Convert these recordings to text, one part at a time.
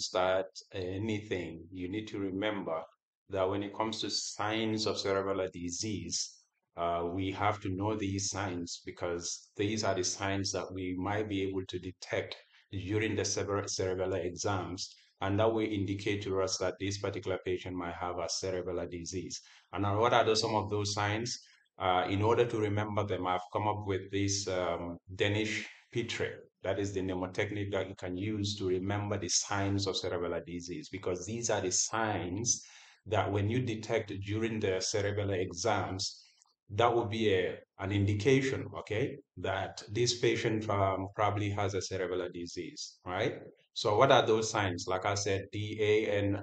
start anything, you need to remember that when it comes to signs of cerebral disease, uh, we have to know these signs because these are the signs that we might be able to detect during the cerebral exams and that will indicate to us that this particular patient might have a cerebral disease. And what are some of those signs? Uh, in order to remember them, I've come up with this um, Danish Pitre. That is the mnemotechnic that you can use to remember the signs of cerebral disease because these are the signs that when you detect during the cerebral exams, that would be a, an indication, okay, that this patient um, probably has a cerebral disease, right? So what are those signs? Like I said, D-A-N-I-S-H-P-T-R,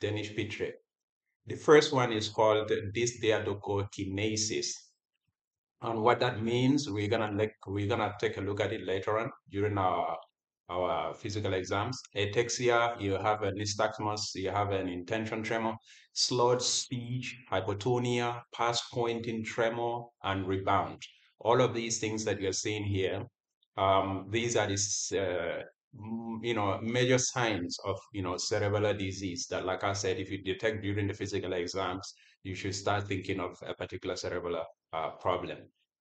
Danish Pitre. The first one is called dysdiadochokinesis. And what that means, we're gonna look, we're gonna take a look at it later on during our our physical exams. Ataxia, you have a nystagmus, you have an intention tremor, slurred speech, hypotonia, past pointing tremor, and rebound. All of these things that you're seeing here, um, these are these, uh, you know, major signs of, you know, cerebral disease that, like I said, if you detect during the physical exams, you should start thinking of a particular cerebral uh, problem.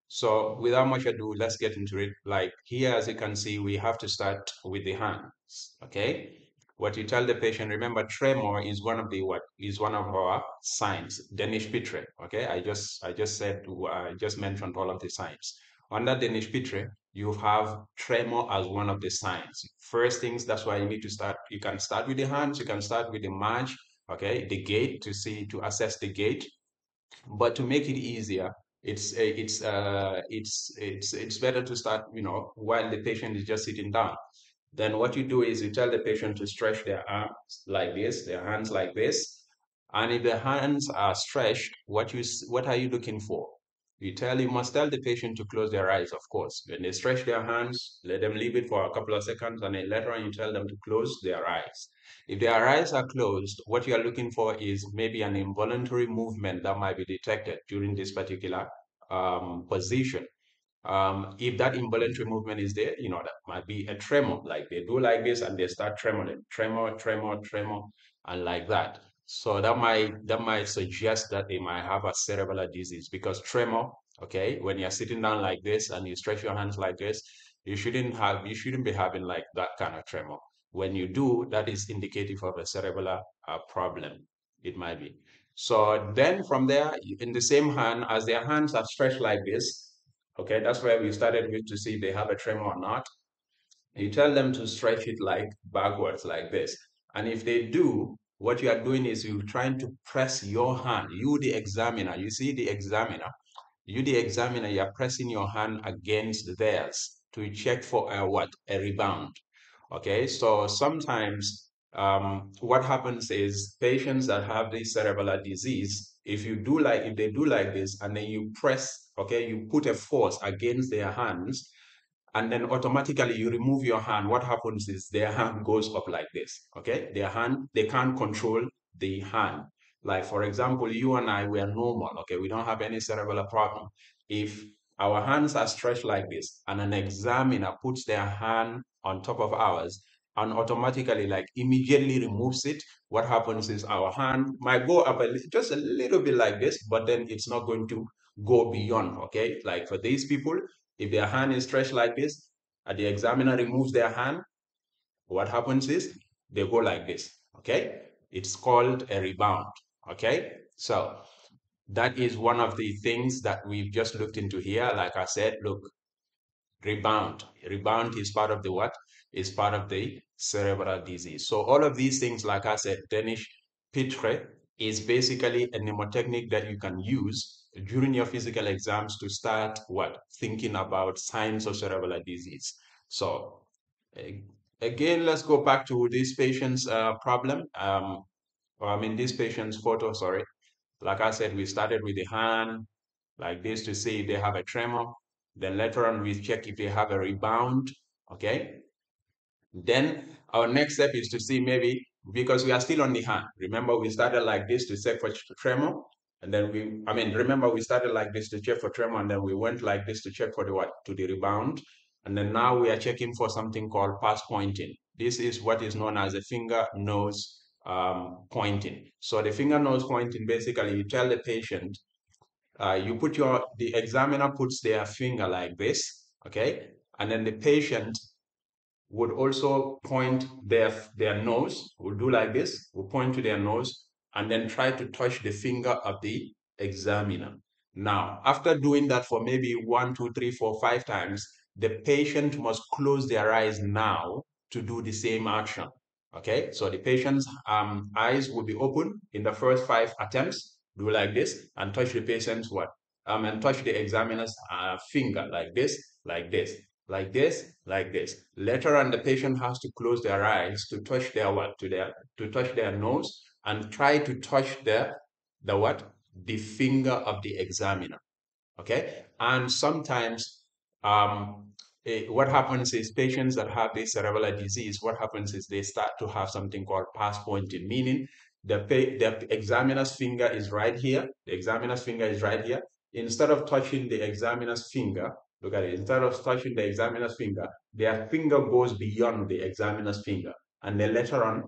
So without much ado, let's get into it. Like here, as you can see, we have to start with the hands, okay? What you tell the patient, remember tremor is one of the what is one of our signs, Danish Pitre, okay? I just I just said, I just mentioned all of the signs. Under Danish Pitre, you have tremor as one of the signs. First things, that's why you need to start, you can start with the hands, you can start with the march, okay? The gait to see, to assess the gait. But to make it easier, it's it's uh, it's it's it's better to start you know while the patient is just sitting down. Then what you do is you tell the patient to stretch their arms like this their hands like this. And if the hands are stretched what you what are you looking for you tell you must tell the patient to close their eyes of course when they stretch their hands let them leave it for a couple of seconds and then later on you tell them to close their eyes if their eyes are closed, what you are looking for is maybe an involuntary movement that might be detected during this particular um, position. Um, if that involuntary movement is there, you know, that might be a tremor, like they do like this and they start tremoring, tremor, tremor, tremor, and like that. So that might that might suggest that they might have a cerebral disease because tremor, okay, when you're sitting down like this and you stretch your hands like this, you shouldn't have you shouldn't be having like that kind of tremor. When you do, that is indicative of a cerebral uh, problem. It might be. So then from there, in the same hand, as their hands are stretched like this, okay, that's where we started with to see if they have a tremor or not. You tell them to stretch it like backwards like this. And if they do, what you are doing is you're trying to press your hand. You, the examiner, you see the examiner, you, the examiner, you're pressing your hand against theirs to check for a what? A rebound. Okay, so sometimes um, what happens is patients that have this cerebral disease, if you do like, if they do like this and then you press, okay, you put a force against their hands and then automatically you remove your hand, what happens is their hand goes up like this, okay? Their hand, they can't control the hand. Like for example, you and I, we are normal, okay? We don't have any cerebral problem. If our hands are stretched like this, and an examiner puts their hand on top of ours and automatically, like immediately removes it. What happens is our hand might go up a, just a little bit like this, but then it's not going to go beyond. Okay, like for these people, if their hand is stretched like this, and the examiner removes their hand, what happens is they go like this. Okay, it's called a rebound. Okay, so that is one of the things that we've just looked into here. Like I said, look, rebound. Rebound is part of the what? Is part of the cerebral disease. So all of these things, like I said, Danish Pitre is basically a mnemotechnic that you can use during your physical exams to start what? Thinking about signs of cerebral disease. So again, let's go back to this patient's uh, problem. Um, I mean, this patient's photo, sorry. Like I said, we started with the hand like this to see if they have a tremor. Then later on, we check if they have a rebound, okay? Then our next step is to see maybe, because we are still on the hand. Remember, we started like this to check for tremor. And then we, I mean, remember we started like this to check for tremor, and then we went like this to check for the what? To the rebound. And then now we are checking for something called pass pointing. this is what is known as a finger nose um, pointing. So the finger nose pointing, basically you tell the patient, uh, you put your, the examiner puts their finger like this, okay? And then the patient would also point their, their nose, would do like this, would point to their nose, and then try to touch the finger of the examiner. Now, after doing that for maybe one, two, three, four, five times, the patient must close their eyes now to do the same action. Okay, so the patient's um, eyes will be open in the first five attempts. Do like this and touch the patient's what? Um, and touch the examiner's uh, finger like this, like this, like this, like this. Later on, the patient has to close their eyes to touch their what? To their to touch their nose and try to touch the the what? The finger of the examiner. Okay, and sometimes um, it, what happens is patients that have this cerebral disease, what happens is they start to have something called pass pointing, meaning the, the examiner's finger is right here, the examiner's finger is right here. Instead of touching the examiner's finger, look at it, instead of touching the examiner's finger, their finger goes beyond the examiner's finger. And then later on,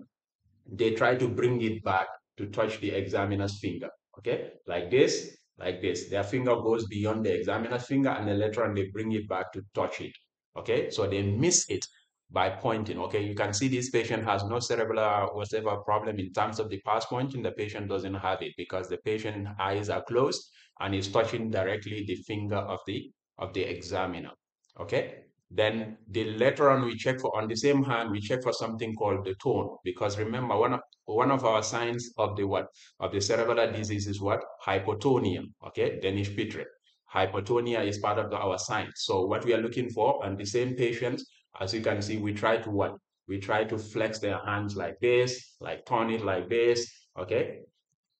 they try to bring it back to touch the examiner's finger, okay? Like this, like this. Their finger goes beyond the examiner's finger and then later on they bring it back to touch it. Okay, so they miss it by pointing. Okay, you can see this patient has no cerebral uh, whatever problem in terms of the pass pointing. The patient doesn't have it because the patient eyes are closed and is touching directly the finger of the of the examiner. Okay, then the later on we check for on the same hand we check for something called the tone because remember one of one of our signs of the what of the cerebral disease is what hypotonia. Okay, Danish Pitre. Hypotonia is part of the, our sign. So what we are looking for on the same patients, as you can see, we try to what? We try to flex their hands like this, like turn it like this. Okay,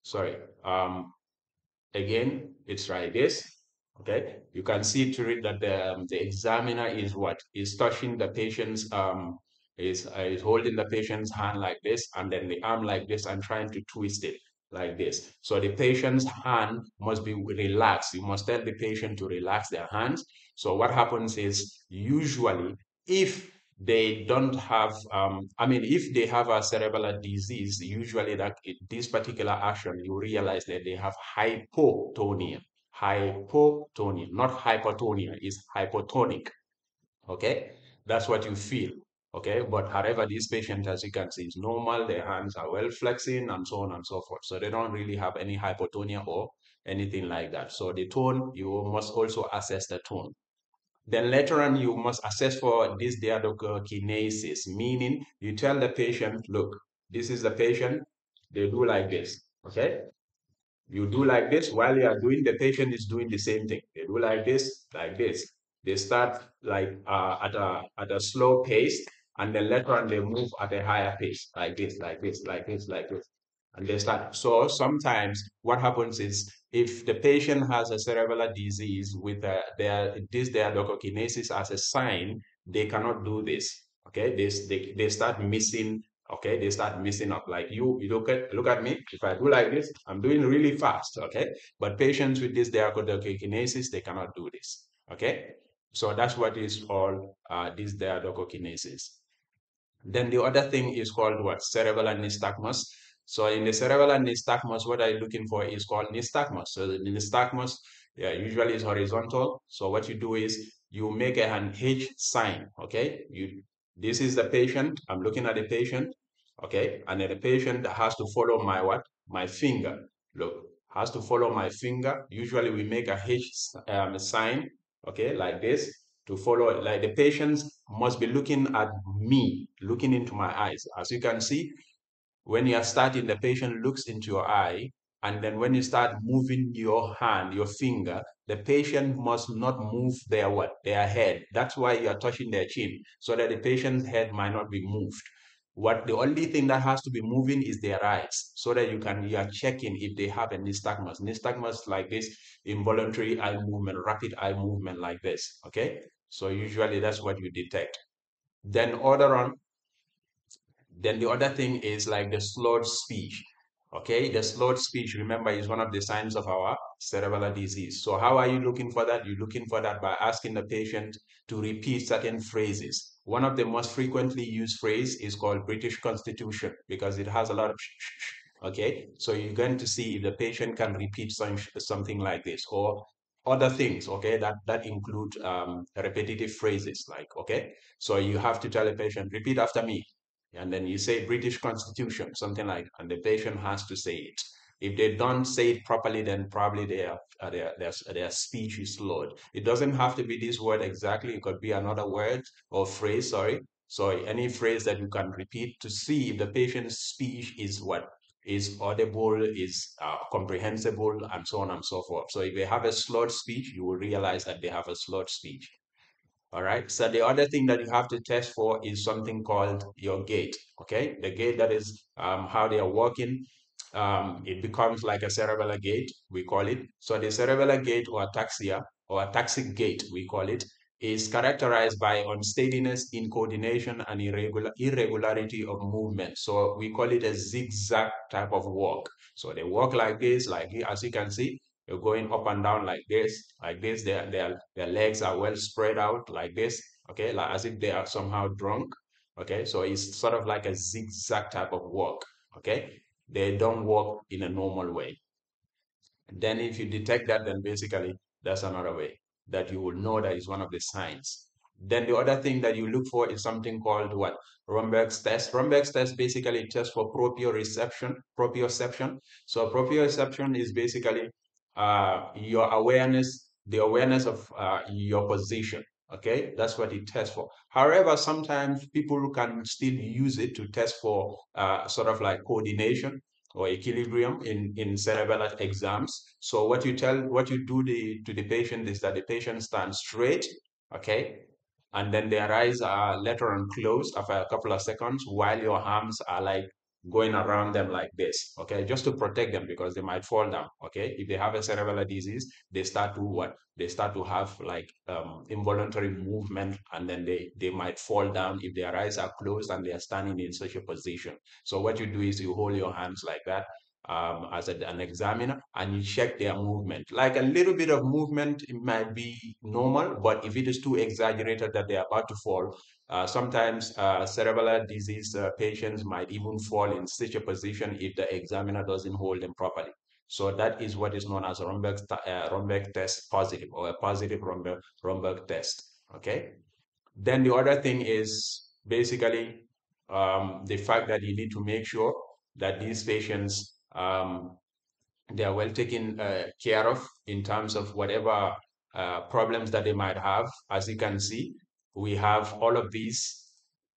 sorry. Um, again, it's like this okay? You can see to it that the, um, the examiner is what? Is touching the patient's um is uh, is holding the patient's hand like this and then the arm like this and trying to twist it like this. So the patient's hand must be relaxed. You must tell the patient to relax their hands. So what happens is usually if they don't have um, i mean if they have a cerebral disease usually that this particular action you realize that they have hypotonia hypotonia, not hypertonia, is hypotonic. Okay, that's what you feel. Okay, but however, this patient, as you can see, is normal. Their hands are well flexing and so on and so forth. So they don't really have any hypotonia or anything like that. So the tone, you must also assess the tone. Then later on, you must assess for dysdiadochokinesis, meaning you tell the patient, look, this is the patient, they do like this, okay? You do like this while you are doing, the patient is doing the same thing. They do like this, like this. They start like uh, at a at a slow pace, and then later on they move at a higher pace, like this, like this, like this, like this, and they start. So sometimes what happens is if the patient has a cerebral disease with uh, their this their diadochokinesis as a sign, they cannot do this. Okay, this they, they start missing okay they start messing up like you you look at look at me. If i do like this i'm doing really fast okay? But patients with dysdiadochokinesis they cannot do this okay? So that's what is called uh, dysdiadochokinesis then the other thing is called what? Cerebral nystagmus so in the cerebral nystagmus what i'm looking for is called nystagmus. So the nystagmus yeah, usually is horizontal. So what you do is you make an H sign okay? You this is the patient. I'm looking at the patient okay? And the patient has to follow my what? My finger. Look has to follow my finger. Usually we make a h um, sign okay like this to follow like the patients must be looking at me looking into my eyes. As you can see when you are starting the patient looks into your eye and then when you start moving your hand your finger the patient must not move their what? Their head. That's why you are touching their chin so that the patient's head might not be moved. What the only thing that has to be moving is their eyes so that you can you are checking if they have a nystagmus nystagmus like this involuntary eye movement rapid eye movement like this okay? So usually that's what you detect. Then other on then the other thing is like the slurred speech Okay, the slurred speech, remember, is one of the signs of our cerebral disease. So how are you looking for that? You're looking for that by asking the patient to repeat certain phrases. One of the most frequently used phrase is called British Constitution because it has a lot of okay? So you're going to see if the patient can repeat some, something like this or other things, okay, that, that include um, repetitive phrases like, okay? So you have to tell the patient, repeat after me and then you say British Constitution, something like, and the patient has to say it. If they don't say it properly, then probably their, uh, their, their, speech is slurred. It doesn't have to be this word exactly. It could be another word or phrase, sorry. Sorry, any phrase that you can repeat to see if the patient's speech is what is audible, is uh, comprehensible, and so on and so forth. So if they have a slurred speech, you will realize that they have a slurred speech. All right. So the other thing that you have to test for is something called your gait. Okay. The gait that is um, how they are walking. Um, it becomes like a cerebellar gait, we call it. So the cerebellar gait or ataxia or ataxic gait, we call it, is characterized by unsteadiness in coordination and irregular, irregularity of movement. So we call it a zigzag type of walk. So they walk like this, like as you can see, you're going up and down like this, like this. Their, their, their legs are well spread out like this, okay, like as if they are somehow drunk, okay? So it's sort of like a zigzag type of walk, okay? They don't walk in a normal way. Then if you detect that, then basically that's another way that you will know that is one of the signs. Then the other thing that you look for is something called what? Romberg's test. Romberg's test basically tests for proprioception. Proprioception. So proprioception is basically uh, your awareness, the awareness of uh, your position. Okay, that's what it tests for. However, sometimes people can still use it to test for uh, sort of like coordination or equilibrium in, in cerebral exams. So what you tell, what you do the, to the patient is that the patient stands straight, okay, and then their eyes are later on closed after a couple of seconds while your arms are like going around them like this, okay, just to protect them because they might fall down, okay? If they have a cerebral disease, they start to what? They start to have like um, involuntary movement and then they, they might fall down if their eyes are closed and they are standing in such a position. So what you do is you hold your hands like that um, as a, an examiner and you check their movement. Like a little bit of movement it might be normal, but if it is too exaggerated that they're about to fall, uh, sometimes uh, cerebral disease uh, patients might even fall in such a position if the examiner doesn't hold them properly. So that is what is known as a Romberg, uh, Romberg test positive or a positive Romberg, Romberg test. Okay. Then the other thing is basically um, the fact that you need to make sure that these patients um, they are well taken uh, care of in terms of whatever uh, problems that they might have. As you can see, we have all of these,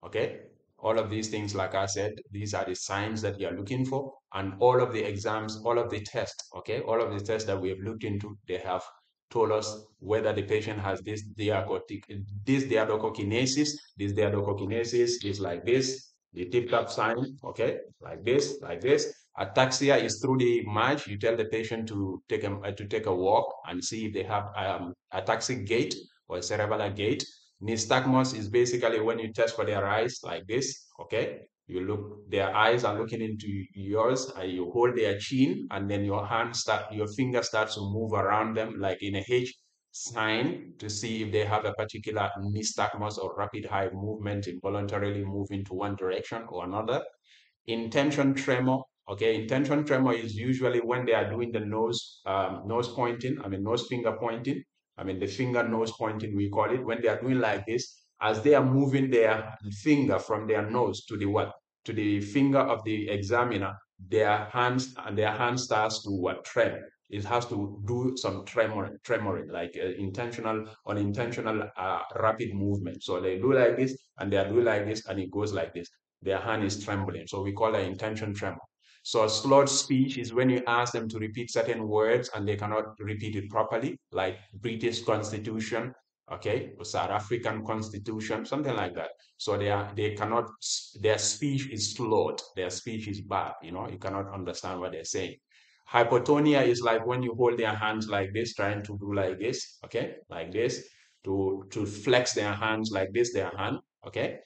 okay? All of these things, like I said, these are the signs that you are looking for. And all of the exams, all of the tests, okay? All of the tests that we have looked into, they have told us whether the patient has this diacotic, dysdiadochokinesis, this diadochokinesis is like this, the tip-tap sign, okay? Like this, like this. Ataxia is through the march. You tell the patient to take a, to take a walk and see if they have um, ataxic gait or cerebellar gait. Nystagmus is basically when you test for their eyes like this, okay? You look, their eyes are looking into yours and you hold their chin and then your hand start, your finger starts to move around them like in a H sign to see if they have a particular nystagmus or rapid eye movement, involuntarily moving to one direction or another. Intention tremor Okay, intention tremor is usually when they are doing the nose um, nose pointing, I mean nose finger pointing. I mean the finger nose pointing we call it. When they are doing like this, as they are moving their finger from their nose to the what? To the finger of the examiner, their hands and their hand starts to what tremor. It has to do some tremor, tremoring, like uh, intentional, unintentional, uh, rapid movement. So they do like this, and they do like this, and it goes like this. Their hand is trembling. So we call it intention tremor. So a slurred speech is when you ask them to repeat certain words and they cannot repeat it properly, like British Constitution, okay, or South African Constitution, something like that. So they are they cannot their speech is slurred, their speech is bad, you know, you cannot understand what they're saying. Hypotonia is like when you hold their hands like this, trying to do like this, okay, like this, to to flex their hands like this, their hand, okay.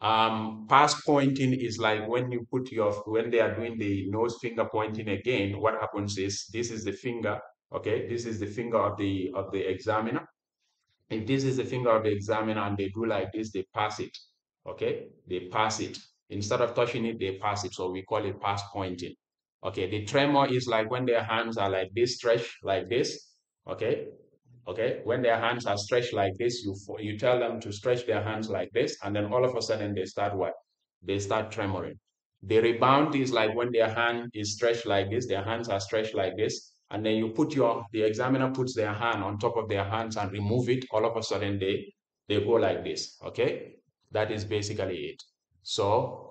Um, pass pointing is like when you put your, when they are doing the nose finger pointing again, what happens is this is the finger, okay? This is the finger of the, of the examiner. If this is the finger of the examiner and they do like this, they pass it, okay? They pass it. Instead of touching it, they pass it. So we call it pass pointing. Okay, the tremor is like when their hands are like this, stretched like this, okay? Okay, when their hands are stretched like this, you you tell them to stretch their hands like this, and then all of a sudden they start what? They start tremoring. The rebound is like when their hand is stretched like this, their hands are stretched like this, and then you put your the examiner puts their hand on top of their hands and remove it. All of a sudden they they go like this. Okay, that is basically it. So